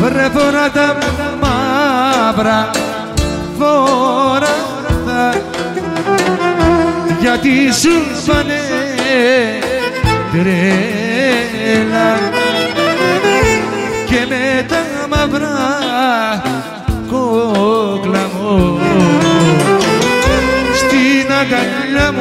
Βρε φορά τα μαύρα φοράτα γιατί σου πάνε τρέλα στην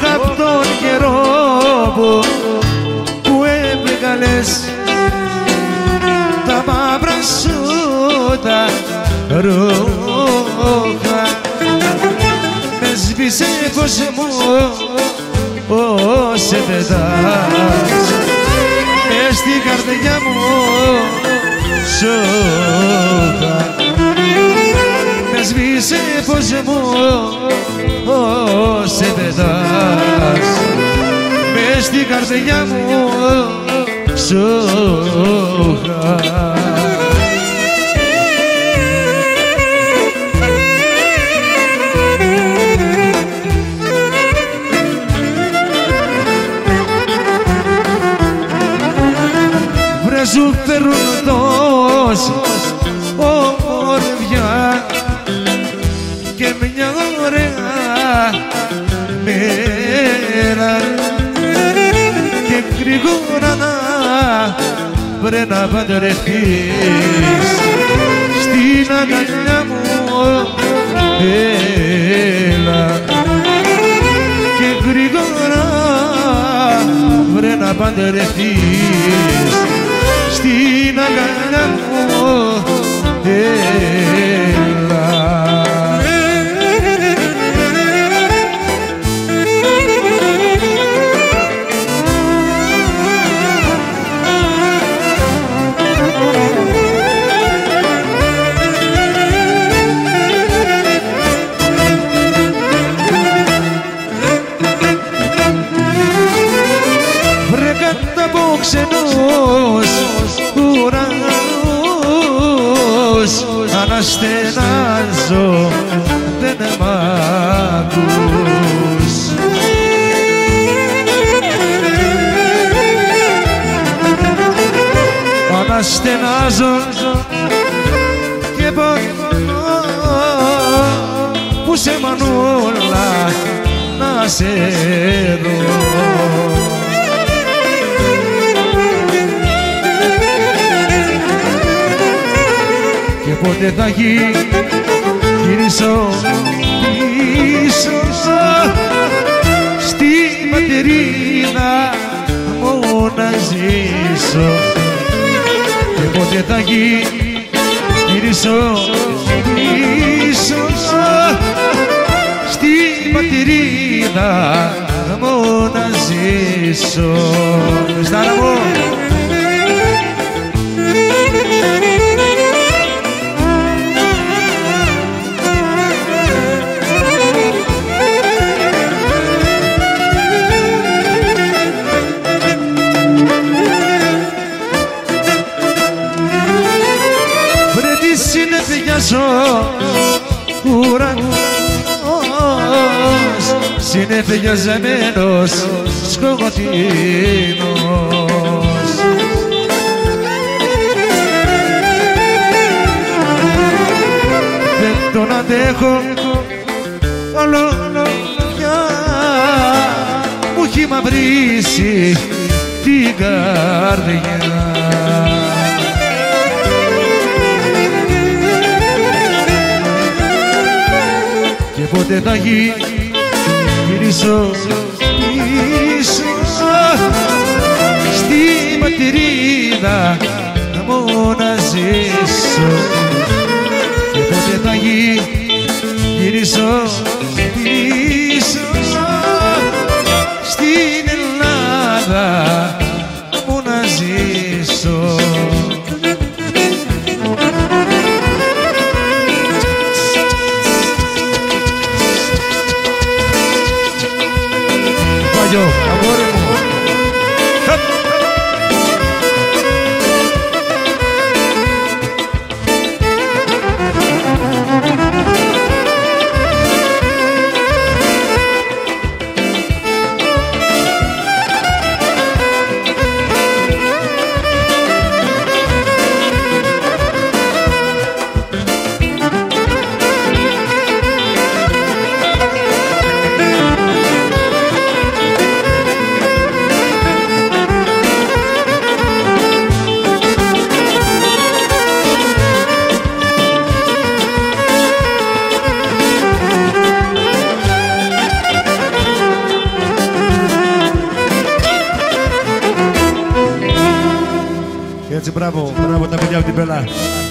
Όχι απ' τον καιρό που, που έβγαλες τα μαύρα σου τα ρούχα. Με σβήσε φως μου ως σε πετάς μες στην καρδιά μου σώχα καρδιά μου σώχα Βρε σου φέρουν τόση βρε να παντρευτείς. Στην αγκαλιά μου έλα. Και γρήγορα βρε να παντρευτείς. Στην αγκαλιά μου κάτω από ξενούς ουρανούς. Αναστενάζω δεν μ' ακούς. Αναστενάζω και πονώ που σε μανούλα να σε δω πότε θα γυρίσω πίσω στη πατερίδα μου να ζήσω; Και πότε θα γυρίσω πίσω στη πατερίδα μου να ζήσω; Στάρα μου συνεφιαζεμένος σκοτεινός Δεν τον αντέχω. Όλο πια μου έχει μαυρίσει την καρδιά. Και πότε θα γυρίσω πίσω στη ματηρίδα να μόνα και τότε θα γυρίσω Και έτσι μπράβο, μπράβο τα